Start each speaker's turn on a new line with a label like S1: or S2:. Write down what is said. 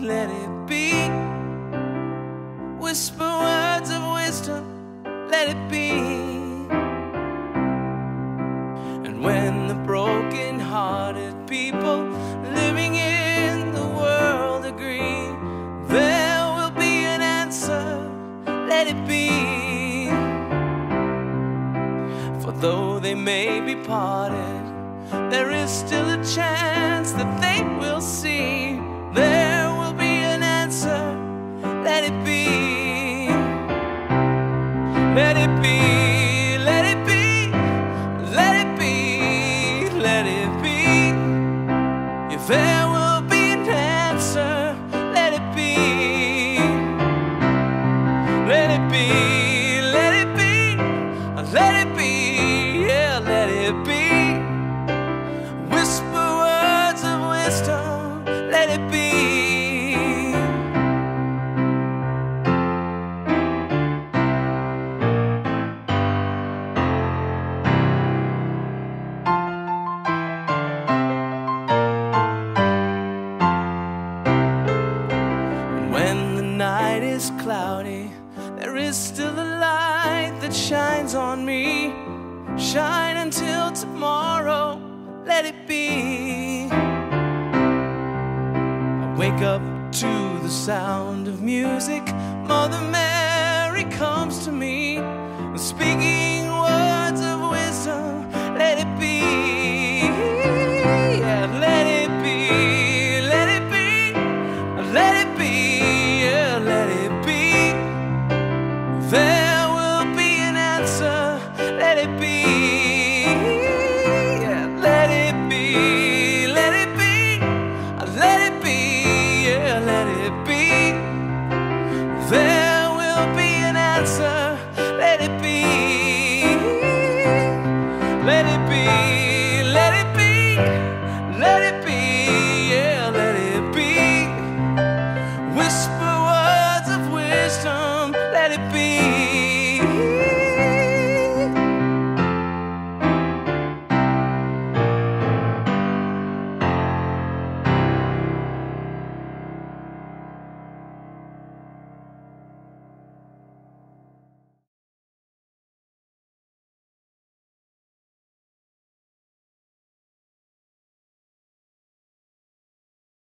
S1: let it be. Whisper words of wisdom, let it be. And when the broken hearted people living in the world agree, there will be an answer, let it be. For though they may be parted, there is still a chance that they will see. Let it be, let it be, let it be, let it be. If there will be an answer, let it be. Let it be, let it be, let it be, yeah, let it be. Whisper words of wisdom, let it be. There is still a light that shines on me. Shine until tomorrow, let it be. I wake up to the sound of music. Mother Mary comes to me, speaking words of wisdom. Let it be, yeah, let it be, let it be, let it be. let it be, let it be, let it be, let it be. Whisper words of wisdom, let it be.